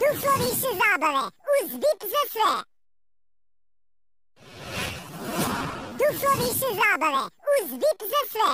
Dufloviše zabave uz VIP za sve. Dufloviše zabave uz VIP za sve.